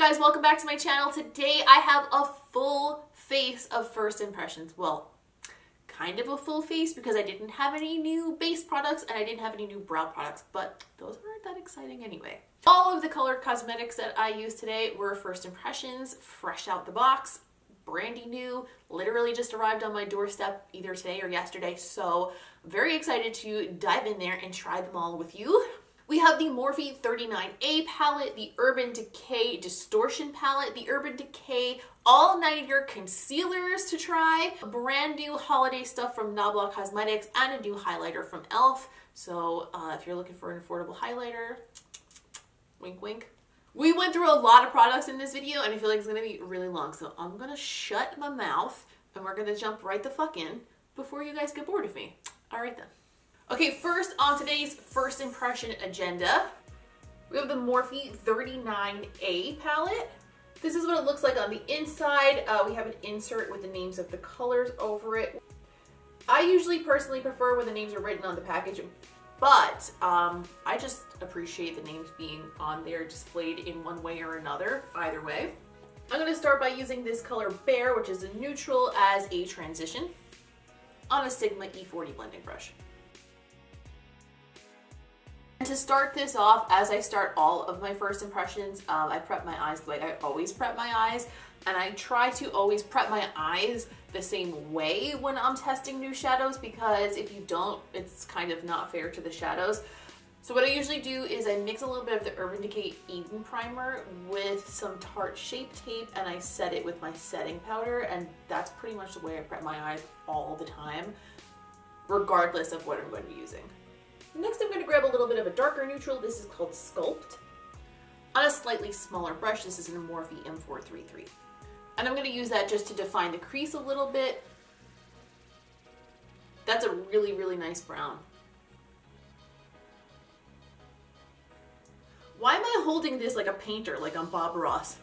guys? Welcome back to my channel. Today I have a full face of first impressions. Well, kind of a full face because I didn't have any new base products and I didn't have any new brow products, but those weren't that exciting anyway. All of the color cosmetics that I used today were first impressions, fresh out the box, brandy new, literally just arrived on my doorstep either today or yesterday. So very excited to dive in there and try them all with you. We have the Morphe 39A palette, the Urban Decay Distortion palette, the Urban Decay all-nighter concealers to try, brand new holiday stuff from Nabla Cosmetics, and a new highlighter from e.l.f. So uh, if you're looking for an affordable highlighter, wink wink. We went through a lot of products in this video and I feel like it's gonna be really long. So I'm gonna shut my mouth and we're gonna jump right the fuck in before you guys get bored of me. All right then. Okay, first on today's first impression agenda, we have the Morphe 39A palette. This is what it looks like on the inside. Uh, we have an insert with the names of the colors over it. I usually personally prefer when the names are written on the package, but um, I just appreciate the names being on there displayed in one way or another, either way. I'm gonna start by using this color Bear, which is a neutral as a transition on a Sigma E40 blending brush. And to start this off, as I start all of my first impressions, um, I prep my eyes the way I always prep my eyes. And I try to always prep my eyes the same way when I'm testing new shadows because if you don't, it's kind of not fair to the shadows. So what I usually do is I mix a little bit of the Urban Decay Eden Primer with some Tarte Shape Tape and I set it with my setting powder and that's pretty much the way I prep my eyes all the time, regardless of what I'm going to be using. Next I'm going to grab a little bit of a darker neutral. This is called Sculpt. On a slightly smaller brush, this is an Morphe M433. And I'm going to use that just to define the crease a little bit. That's a really, really nice brown. Why am I holding this like a painter, like I'm Bob Ross?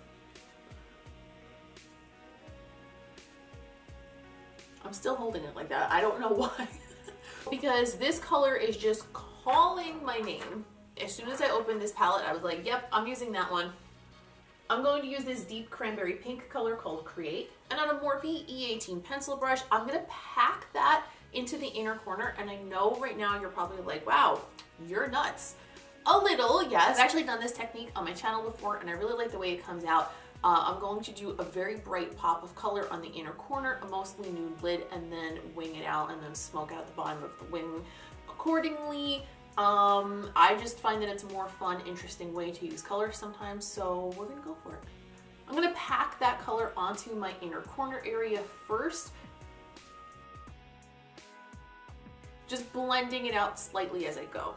I'm still holding it like that. I don't know why because this color is just calling my name. As soon as I opened this palette, I was like, yep, I'm using that one. I'm going to use this deep cranberry pink color called Create. And on a Morphe E18 pencil brush, I'm gonna pack that into the inner corner. And I know right now you're probably like, wow, you're nuts. A little, yes. I've actually done this technique on my channel before and I really like the way it comes out. Uh, I'm going to do a very bright pop of color on the inner corner, a mostly nude lid, and then wing it out and then smoke out the bottom of the wing accordingly. Um, I just find that it's a more fun, interesting way to use color sometimes, so we're gonna go for it. I'm gonna pack that color onto my inner corner area first, just blending it out slightly as I go.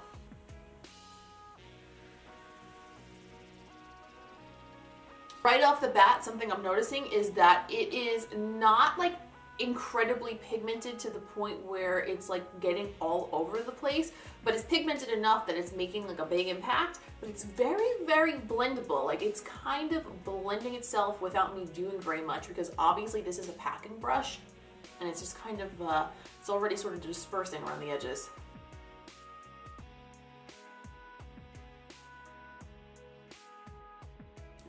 Right off the bat, something I'm noticing is that it is not like incredibly pigmented to the point where it's like getting all over the place, but it's pigmented enough that it's making like a big impact, but it's very, very blendable. Like it's kind of blending itself without me doing very much because obviously this is a packing brush and it's just kind of, uh, it's already sort of dispersing around the edges.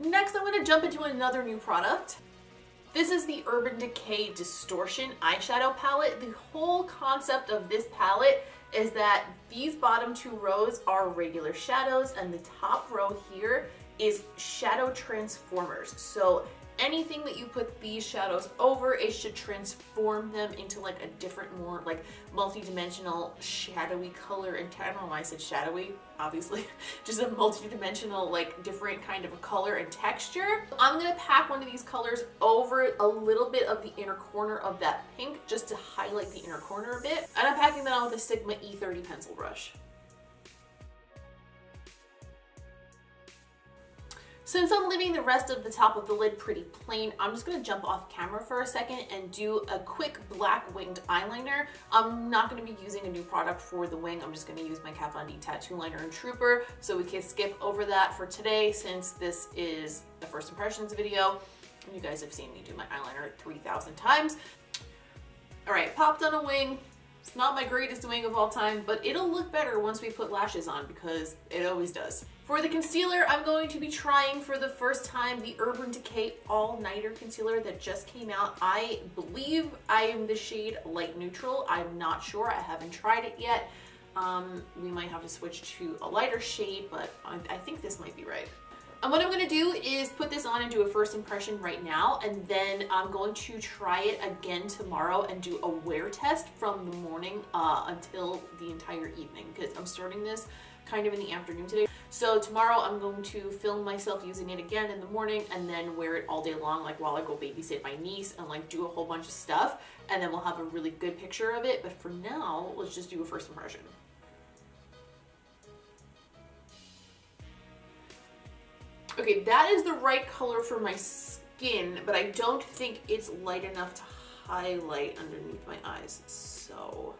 Next, I'm gonna jump into another new product. This is the Urban Decay Distortion Eyeshadow Palette. The whole concept of this palette is that these bottom two rows are regular shadows and the top row here is shadow transformers. So anything that you put these shadows over, it should transform them into like a different, more like multi-dimensional shadowy color. And I don't know why I said shadowy, obviously. Just a multi-dimensional, like different kind of a color and texture. I'm gonna pack one of these colors over a little bit of the inner corner of that pink just to highlight the inner corner a bit. And I'm packing that on with a Sigma E30 pencil brush. Since I'm leaving the rest of the top of the lid pretty plain, I'm just gonna jump off camera for a second and do a quick black winged eyeliner. I'm not gonna be using a new product for the wing. I'm just gonna use my Kat Von D Tattoo Liner and Trooper. So we can skip over that for today since this is the first impressions video. You guys have seen me do my eyeliner 3,000 times. All right, popped on a wing, It's not my greatest wing of all time, but it'll look better once we put lashes on because it always does. For the concealer, I'm going to be trying for the first time the Urban Decay All Nighter Concealer that just came out. I believe I am the shade Light Neutral. I'm not sure. I haven't tried it yet. Um, we might have to switch to a lighter shade, but I, I think this might be right. And what I'm gonna do is put this on and do a first impression right now, and then I'm going to try it again tomorrow and do a wear test from the morning uh, until the entire evening, because I'm starting this kind of in the afternoon today. So tomorrow I'm going to film myself using it again in the morning and then wear it all day long, like while I go babysit my niece and like do a whole bunch of stuff, and then we'll have a really good picture of it. But for now, let's just do a first impression. Okay, that is the right color for my skin, but I don't think it's light enough to highlight underneath my eyes. So,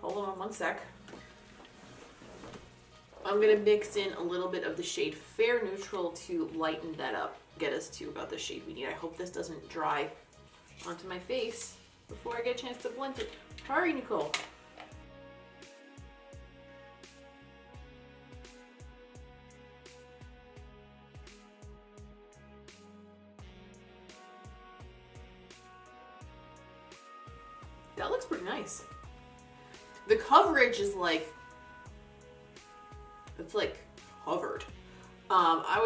hold on one sec. I'm gonna mix in a little bit of the shade Fair Neutral to lighten that up, get us to about the shade we need. I hope this doesn't dry onto my face before I get a chance to blend it. Hurry, Nicole. That looks pretty nice. The coverage is like,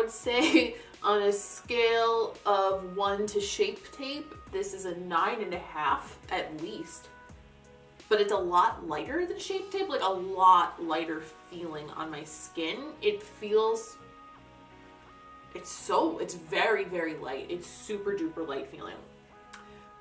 would say on a scale of one to shape tape, this is a nine and a half at least. But it's a lot lighter than shape tape, like a lot lighter feeling on my skin. It feels, it's so, it's very, very light. It's super duper light feeling.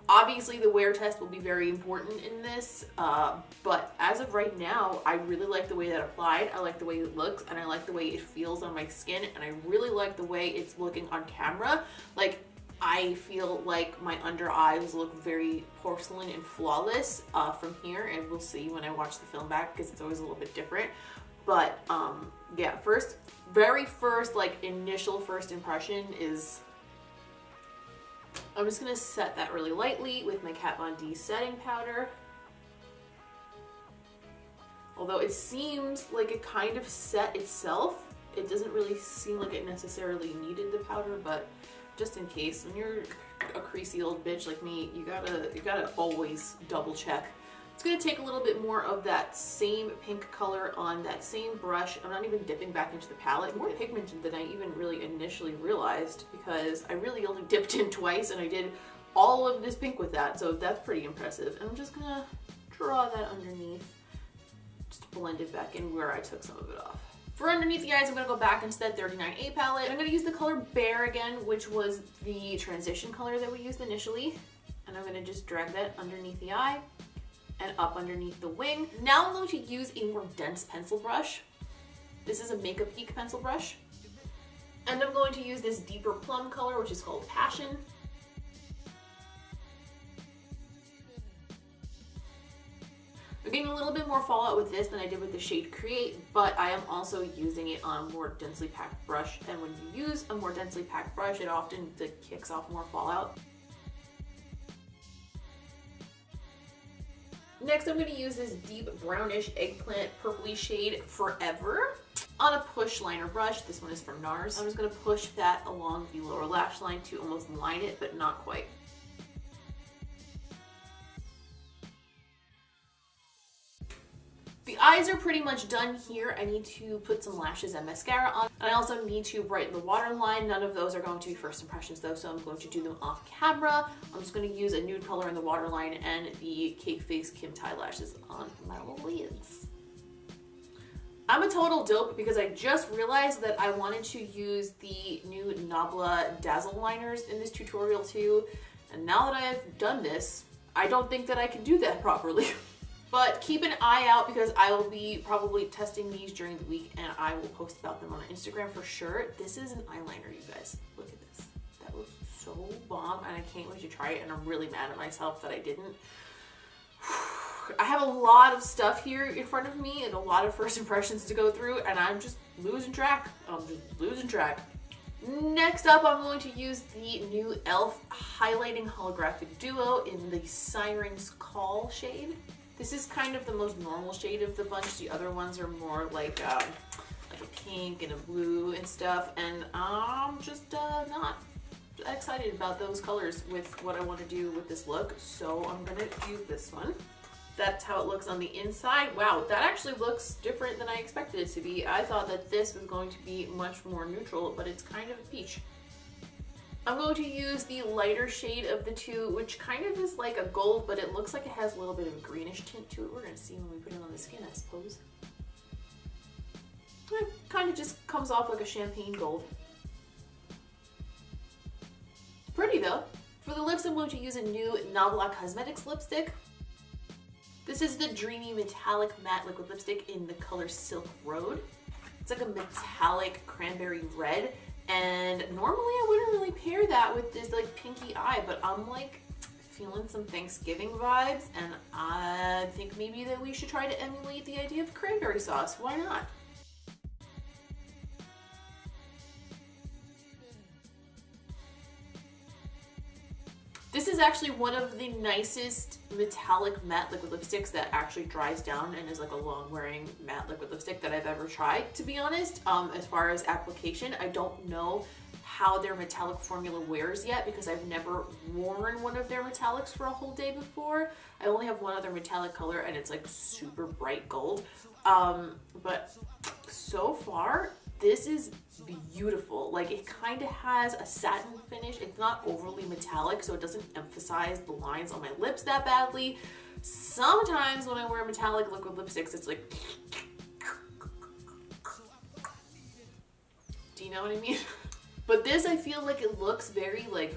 Obviously, the wear test will be very important in this, uh, but as of right now, I really like the way that applied. I like the way it looks, and I like the way it feels on my skin, and I really like the way it's looking on camera. Like, I feel like my under eyes look very porcelain and flawless uh, from here, and we'll see when I watch the film back because it's always a little bit different. But um, yeah, first, very first, like initial first impression is I'm just gonna set that really lightly with my Kat Von D setting powder. Although it seems like it kind of set itself, it doesn't really seem like it necessarily needed the powder, but just in case, when you're a creasy old bitch like me, you gotta, you gotta always double check it's going to take a little bit more of that same pink color on that same brush. I'm not even dipping back into the palette. More pigmented than I even really initially realized because I really only dipped in twice and I did all of this pink with that. So that's pretty impressive. And I'm just going to draw that underneath. Just blend it back in where I took some of it off. For underneath the eyes, I'm gonna go back into that 39A palette. I'm gonna use the color Bear again, which was the transition color that we used initially. And I'm gonna just drag that underneath the eye and up underneath the wing. Now I'm going to use a more dense pencil brush. This is a Makeup Geek pencil brush. And I'm going to use this deeper plum color, which is called Passion. I'm getting a little bit more fallout with this than I did with the shade Create, but I am also using it on a more densely packed brush. And when you use a more densely packed brush, it often kicks off more fallout. Next, I'm going to use this deep brownish eggplant purpley shade Forever on a push liner brush. This one is from NARS. I'm just going to push that along the lower lash line to almost line it, but not quite. Eyes are pretty much done here. I need to put some lashes and mascara on. And I also need to brighten the waterline. None of those are going to be first impressions though, so I'm going to do them off camera. I'm just gonna use a nude color in the waterline and the Cake Face Kim Tai lashes on my lids. I'm a total dope because I just realized that I wanted to use the new Nabla Dazzle liners in this tutorial too. And now that I have done this, I don't think that I can do that properly. But keep an eye out because I will be probably testing these during the week and I will post about them on Instagram for sure. This is an eyeliner, you guys. Look at this. That looks so bomb and I can't wait to try it and I'm really mad at myself that I didn't. I have a lot of stuff here in front of me and a lot of first impressions to go through and I'm just losing track. I'm just losing track. Next up, I'm going to use the new e.l.f. Highlighting Holographic Duo in the Siren's Call shade. This is kind of the most normal shade of the bunch. The other ones are more like um, like a pink and a blue and stuff. And I'm just uh, not excited about those colors with what I want to do with this look. So I'm going to use this one. That's how it looks on the inside. Wow, that actually looks different than I expected it to be. I thought that this was going to be much more neutral, but it's kind of a peach. I'm going to use the lighter shade of the two, which kind of is like a gold, but it looks like it has a little bit of a greenish tint to it. We're gonna see when we put it on the skin, I suppose. It kind of just comes off like a champagne gold. Pretty though. For the lips, I'm going to use a new Nabla Cosmetics lipstick. This is the Dreamy Metallic Matte Liquid Lipstick in the color Silk Road. It's like a metallic cranberry red and normally I wouldn't really pair that with this like pinky eye, but I'm like feeling some Thanksgiving vibes and I think maybe that we should try to emulate the idea of cranberry sauce. Why not? This is actually one of the nicest metallic matte liquid lipsticks that actually dries down and is like a long wearing matte liquid lipstick that I've ever tried, to be honest. Um, as far as application, I don't know how their metallic formula wears yet because I've never worn one of their metallics for a whole day before. I only have one other metallic color and it's like super bright gold. Um, but so far, this is beautiful. Like it kind of has a satin finish. It's not overly metallic, so it doesn't emphasize the lines on my lips that badly. Sometimes when I wear metallic liquid lipsticks, it's like, do you know what I mean? But this, I feel like it looks very like,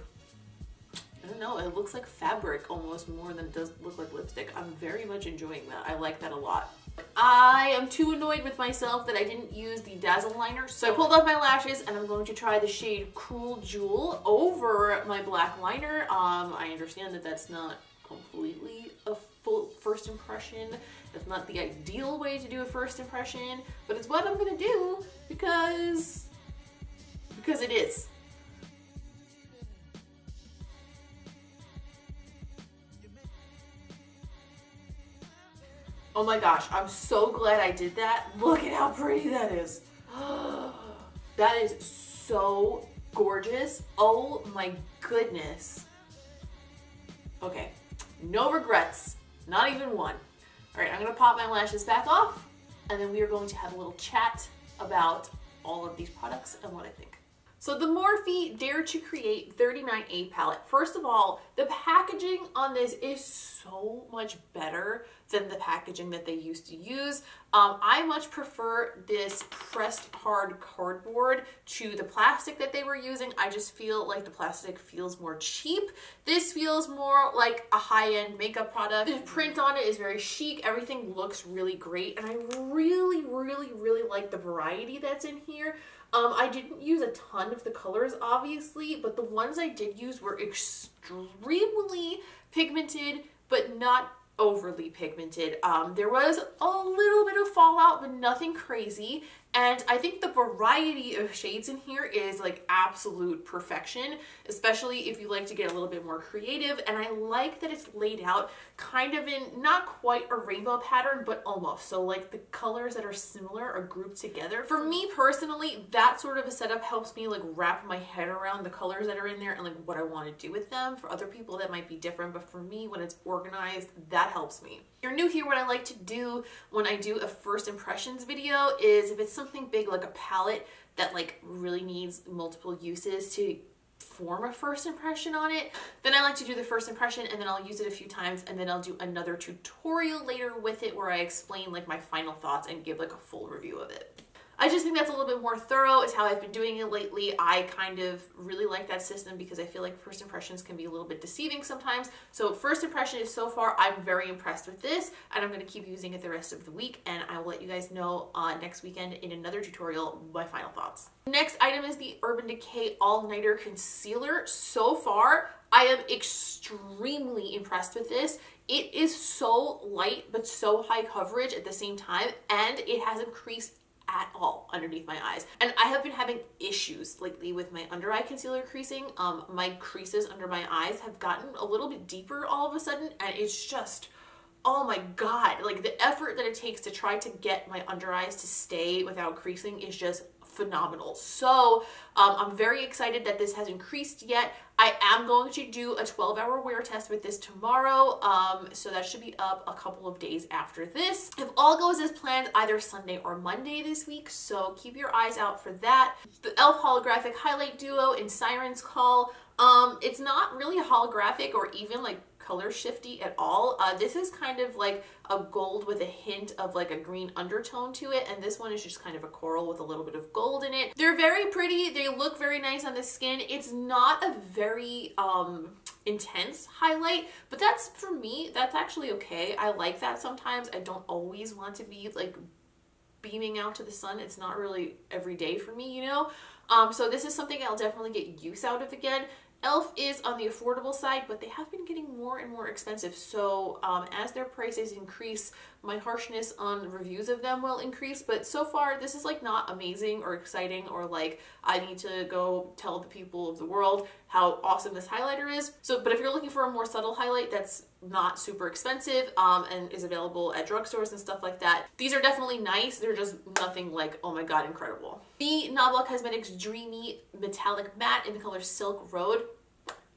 I don't know, it looks like fabric almost more than it does look like lipstick. I'm very much enjoying that. I like that a lot. I am too annoyed with myself that I didn't use the Dazzle liner. So I pulled off my lashes and I'm going to try the shade Cruel Jewel over my black liner. Um, I understand that that's not completely a full first impression. That's not the ideal way to do a first impression, but it's what I'm gonna do because, because it is. Oh my gosh, I'm so glad I did that. Look at how pretty that is. that is so gorgeous. Oh my goodness. Okay, no regrets, not even one. All right, I'm gonna pop my lashes back off and then we are going to have a little chat about all of these products and what I think. So the Morphe Dare to Create 39A palette. First of all, the packaging on this is so much better than the packaging that they used to use. Um, I much prefer this pressed hard cardboard to the plastic that they were using. I just feel like the plastic feels more cheap. This feels more like a high-end makeup product. The print on it is very chic. Everything looks really great. And I really, really, really like the variety that's in here. Um, I didn't use a ton of the colors, obviously, but the ones I did use were extremely pigmented, but not overly pigmented. Um, there was a little bit of fallout, but nothing crazy. And I think the variety of shades in here is like absolute perfection, especially if you like to get a little bit more creative. And I like that it's laid out kind of in not quite a rainbow pattern, but almost. So like the colors that are similar are grouped together. For me personally, that sort of a setup helps me like wrap my head around the colors that are in there and like what I want to do with them. For other people that might be different, but for me, when it's organized, that helps me. If you're new here, what I like to do when I do a first impressions video is if it's something big like a palette that like really needs multiple uses to form a first impression on it, then I like to do the first impression and then I'll use it a few times and then I'll do another tutorial later with it where I explain like my final thoughts and give like a full review of it. I just think that's a little bit more thorough. It's how I've been doing it lately. I kind of really like that system because I feel like first impressions can be a little bit deceiving sometimes. So first impression is so far, I'm very impressed with this and I'm going to keep using it the rest of the week and I will let you guys know uh, next weekend in another tutorial my final thoughts. Next item is the Urban Decay All Nighter Concealer. So far, I am extremely impressed with this. It is so light but so high coverage at the same time and it hasn't creased at all underneath my eyes. And I have been having issues lately with my under eye concealer creasing. Um, my creases under my eyes have gotten a little bit deeper all of a sudden and it's just oh my god, like the effort that it takes to try to get my under eyes to stay without creasing is just phenomenal. So um, I'm very excited that this has increased yet. I am going to do a 12 hour wear test with this tomorrow. Um, so that should be up a couple of days after this. If all goes as planned, either Sunday or Monday this week. So keep your eyes out for that. The e.l.f. Holographic Highlight Duo in Siren's Call. Um, it's not really holographic or even like color shifty at all. Uh, this is kind of like a gold with a hint of like a green undertone to it and this one is just kind of a coral with a little bit of gold in it. They're very pretty. They look very nice on the skin. It's not a very um, intense highlight, but that's for me, that's actually okay. I like that sometimes. I don't always want to be like beaming out to the sun. It's not really every day for me, you know? Um, so this is something I'll definitely get use out of again. e.l.f. is on the affordable side, but they have been getting more and more expensive. So um, as their prices increase, my harshness on reviews of them will increase. But so far, this is like not amazing or exciting or like I need to go tell the people of the world how awesome this highlighter is. So, but if you're looking for a more subtle highlight that's not super expensive um, and is available at drugstores and stuff like that, these are definitely nice. They're just nothing like, oh my god, incredible. The Nabla Cosmetics Dreamy Metallic Matte in the color Silk Road,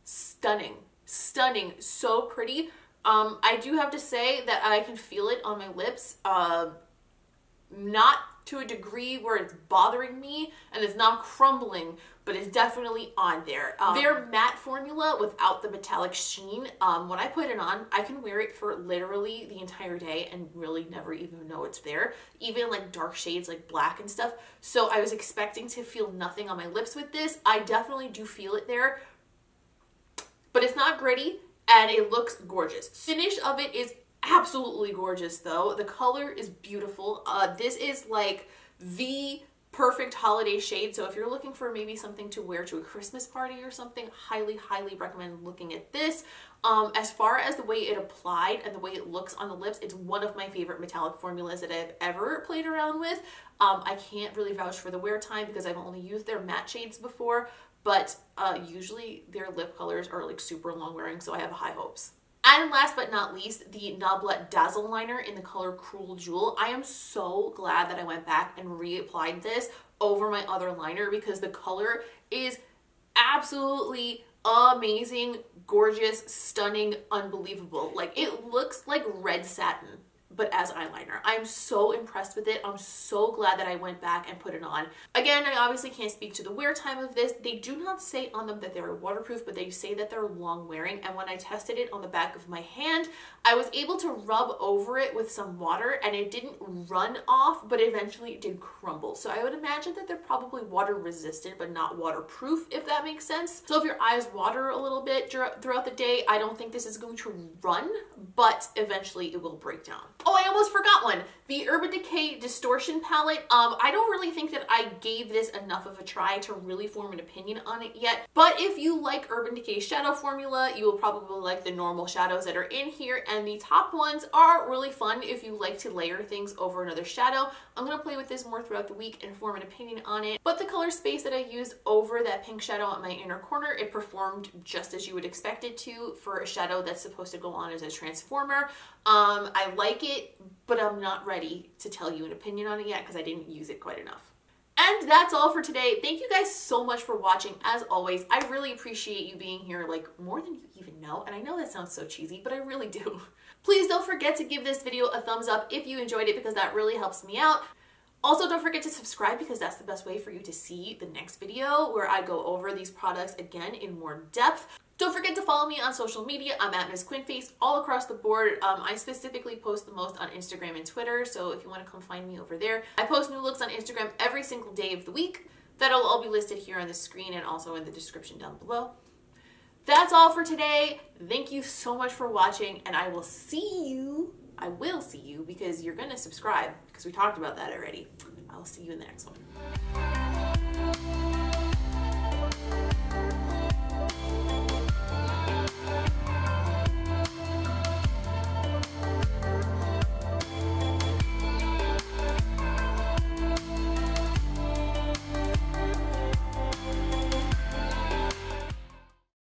stunning, stunning, so pretty. Um, I do have to say that I can feel it on my lips. Uh, not to a degree where it's bothering me and it's not crumbling, but it's definitely on there. Um, their matte formula without the metallic sheen, um, when I put it on, I can wear it for literally the entire day and really never even know it's there. Even like dark shades like black and stuff. So I was expecting to feel nothing on my lips with this. I definitely do feel it there, but it's not gritty and it looks gorgeous. Finish of it is absolutely gorgeous though. The color is beautiful. Uh, this is like the perfect holiday shade. So if you're looking for maybe something to wear to a Christmas party or something, highly, highly recommend looking at this. Um, as far as the way it applied and the way it looks on the lips, it's one of my favorite metallic formulas that I've ever played around with. Um, I can't really vouch for the wear time because I've only used their matte shades before, but uh, usually their lip colors are like super long wearing, so I have high hopes. And last but not least, the Nabla Dazzle Liner in the color Cruel Jewel. I am so glad that I went back and reapplied this over my other liner because the color is absolutely amazing, gorgeous, stunning, unbelievable. Like it looks like red satin but as eyeliner. I'm so impressed with it. I'm so glad that I went back and put it on. Again, I obviously can't speak to the wear time of this. They do not say on them that they're waterproof, but they say that they're long wearing. And when I tested it on the back of my hand, I was able to rub over it with some water and it didn't run off, but eventually it did crumble. So I would imagine that they're probably water resistant, but not waterproof, if that makes sense. So if your eyes water a little bit throughout the day, I don't think this is going to run, but eventually it will break down. Oh, I almost forgot one. The Urban Decay Distortion Palette. Um, I don't really think that I gave this enough of a try to really form an opinion on it yet. But if you like Urban Decay shadow formula, you will probably like the normal shadows that are in here. And the top ones are really fun if you like to layer things over another shadow. I'm going to play with this more throughout the week and form an opinion on it. But the color space that I used over that pink shadow at my inner corner, it performed just as you would expect it to for a shadow that's supposed to go on as a transformer. Um, I like it, but I'm not ready to tell you an opinion on it yet because I didn't use it quite enough. And that's all for today. Thank you guys so much for watching. As always, I really appreciate you being here like more than you even know. And I know that sounds so cheesy, but I really do. Please don't forget to give this video a thumbs up if you enjoyed it because that really helps me out. Also, don't forget to subscribe because that's the best way for you to see the next video where I go over these products again in more depth. Don't forget to follow me on social media. I'm at Ms. Quinnface all across the board. Um, I specifically post the most on Instagram and Twitter, so if you want to come find me over there. I post new looks on Instagram every single day of the week. That'll all be listed here on the screen and also in the description down below. That's all for today. Thank you so much for watching, and I will see you. I will see you because you're going to subscribe because we talked about that already. I'll see you in the next one.